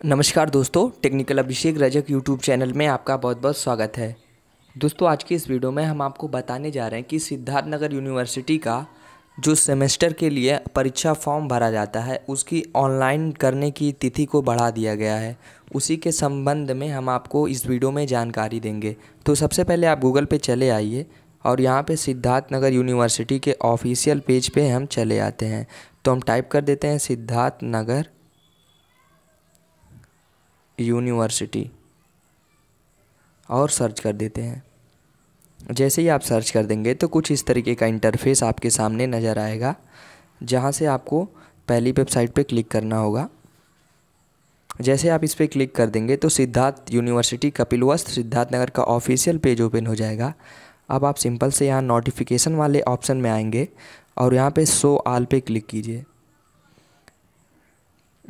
नमस्कार दोस्तों, technical Abhishek Rajak YouTube channel में आपका बहुत बहुत स्वागत है। दोस्तों, आज की इस वीडियो में हम आपको बताने जा रहे हैं कि सिद्धार्थनगर यूनिवर्सिटी का जो सेमेस्टर के लिए परीक्षा फॉर्म भरा जाता है, उसकी ऑनलाइन करने की तिथि को बढ़ा दिया गया है। उसी के संबंध में हम आपको इस वीडियो में जानकारी देंगे। तो सबसे पहले आप गूगल पे चले आइए और यहाँ पे सिद्धार्थनगर यूनिवर्सिटी के ऑफिशियल पेज पे हम चले आते हैं। तो हम टाइप कर देते हैं सिद्धार्थनगर यूनिवर्सिटी और सर्च कर देते हैं। जैसे ही आप सर्च कर देंगे तो कुछ इस तरीके का इंटरफेस आपके सामने नज़र आएगा, जहाँ से आपको पहली वेबसाइट पे क्लिक करना होगा। जैसे आप इस पर क्लिक कर देंगे तो सिद्धार्थ यूनिवर्सिटी कपिलवस्त सिद्धार्थनगर का ऑफिशियल पेज ओपन हो जाएगा। अब आप सिंपल से यहाँ नोटिफिकेशन वाले ऑप्शन में आएँगे और यहाँ पे शो आल पे क्लिक कीजिए।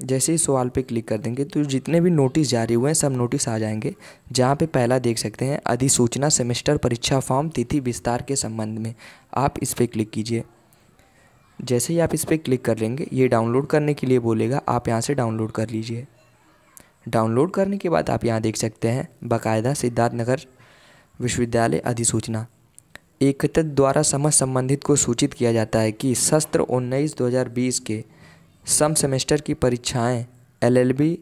जैसे ही सवाल पे क्लिक कर देंगे तो जितने भी नोटिस जारी हुए हैं, सब नोटिस आ जाएँगे। जहाँ पे पहला देख सकते हैं, अधिसूचना सेमेस्टर परीक्षा फॉर्म तिथि विस्तार के संबंध में। आप इस पर क्लिक कीजिए। जैसे ही आप इस पर क्लिक कर लेंगे, ये डाउनलोड करने के लिए बोलेगा, आप यहाँ से डाउनलोड कर लीजिए। डाउनलोड करने के बाद आप यहाँ देख सकते हैं, बाकायदा सिद्धार्थनगर विश्वविद्यालय अधिसूचना। एकत्र द्वारा समझ संबंधित को सूचित किया जाता है कि सत्र उन्नीस दो के सम सेमेस्टर की परीक्षाएँ, एलएलबी,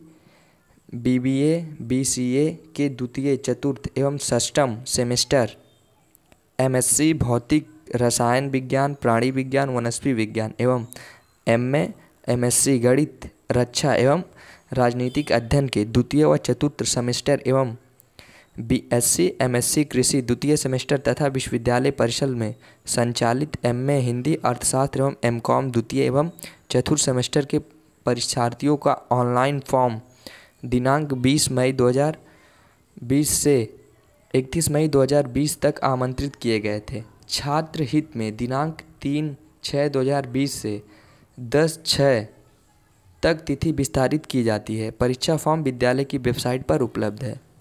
बीबीए, बीसीए के द्वितीय, चतुर्थ एवं षष्ठम सेमेस्टर। एमएससी भौतिक, रसायन विज्ञान, प्राणी विज्ञान, वनस्पति विज्ञान एवं एमए, एमएससी गणित, रक्षा एवं राजनीतिक अध्ययन के द्वितीय व चतुर्थ सेमेस्टर एवं बीएससी, एमएससी, कृषि, द्वितीय सेमेस्टर तथा विश्वविद्यालय परिषद में संचालित एमए, हिंदी, अर्थशास्त्र एवं एमकॉम द्वितीय एवं चतुर्थ सेमेस्टर के परीक्षार्थियों का ऑनलाइन फॉर्म दिनांक 20 मई 2020 से 31 मई 2020 तक आमंत्रित किए गए थे। छात्र हित में दिनांक तीन छः 2020 से दस छः तक तिथि विस्तारित की जाती है। परीक्षा फॉर्म विद्यालय की वेबसाइट पर उपलब्ध है।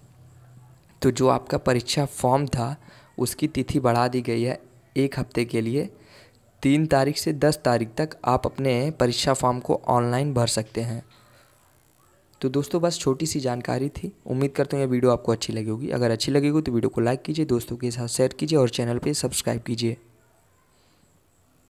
तो जो आपका परीक्षा फॉर्म था, उसकी तिथि बढ़ा दी गई है एक हफ़्ते के लिए। तीन तारीख से दस तारीख तक आप अपने परीक्षा फॉर्म को ऑनलाइन भर सकते हैं। तो दोस्तों, बस छोटी सी जानकारी थी। उम्मीद करता हूँ यह वीडियो आपको अच्छी लगी होगी। अगर अच्छी लगेगी तो वीडियो को लाइक कीजिए, दोस्तों के साथ शेयर कीजिए और चैनल पर सब्सक्राइब कीजिए।